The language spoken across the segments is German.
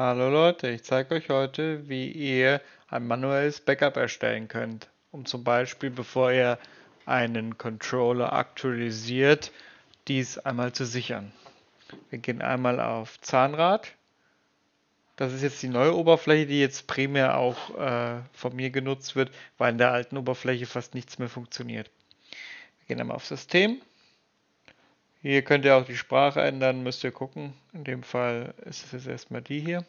Hallo Leute, ich zeige euch heute, wie ihr ein manuelles Backup erstellen könnt, um zum Beispiel, bevor ihr einen Controller aktualisiert, dies einmal zu sichern. Wir gehen einmal auf Zahnrad. Das ist jetzt die neue Oberfläche, die jetzt primär auch äh, von mir genutzt wird, weil in der alten Oberfläche fast nichts mehr funktioniert. Wir gehen einmal auf System, hier könnt ihr auch die Sprache ändern, müsst ihr gucken. In dem Fall ist es jetzt erstmal die hier.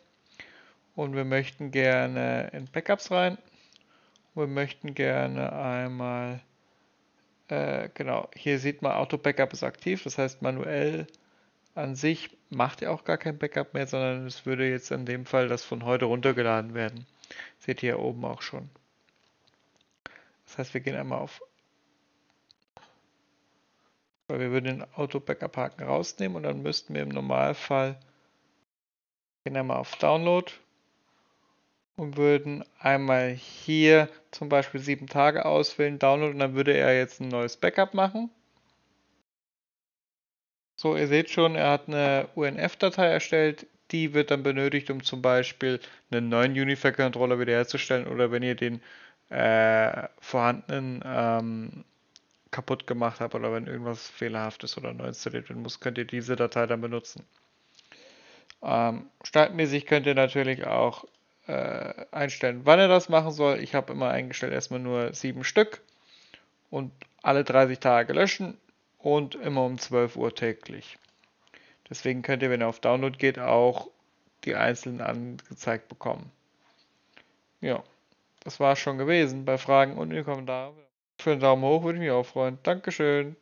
Und wir möchten gerne in Backups rein. Wir möchten gerne einmal, äh, genau, hier sieht man, Auto Backup ist aktiv. Das heißt, manuell an sich macht ihr auch gar kein Backup mehr, sondern es würde jetzt in dem Fall das von heute runtergeladen werden. Seht ihr hier oben auch schon. Das heißt, wir gehen einmal auf weil wir würden den Auto-Backup-Haken rausnehmen und dann müssten wir im Normalfall gehen wir mal auf Download und würden einmal hier zum Beispiel sieben Tage auswählen, Download und dann würde er jetzt ein neues Backup machen. So, ihr seht schon, er hat eine UNF-Datei erstellt, die wird dann benötigt, um zum Beispiel einen neuen Unifier-Controller wiederherzustellen oder wenn ihr den äh, vorhandenen ähm, kaputt gemacht habt oder wenn irgendwas fehlerhaft ist oder neu installiert werden muss, könnt ihr diese Datei dann benutzen. Ähm, startmäßig könnt ihr natürlich auch äh, einstellen, wann ihr das machen soll. Ich habe immer eingestellt erstmal nur sieben Stück und alle 30 Tage löschen und immer um 12 Uhr täglich. Deswegen könnt ihr, wenn ihr auf Download geht, auch die einzelnen angezeigt bekommen. Ja, das war schon gewesen. Bei Fragen und in Kommentaren. Für einen Daumen hoch würde ich mich auch freuen. Dankeschön.